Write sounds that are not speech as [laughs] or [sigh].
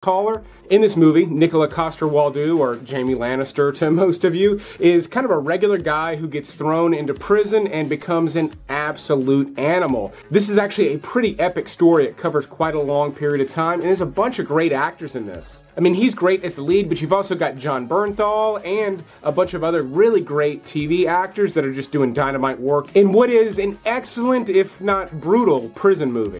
caller. In this movie, Nikolaj Coster-Waldau, or Jamie Lannister to [laughs] most of you, is kind of a regular guy who gets thrown into prison and becomes an absolute animal. This is actually a pretty epic story. It covers quite a long period of time, and there's a bunch of great actors in this. I mean, he's great as the lead, but you've also got Jon Bernthal and a bunch of other really great TV actors that are just doing dynamite work in what is an excellent, if not brutal, prison movie.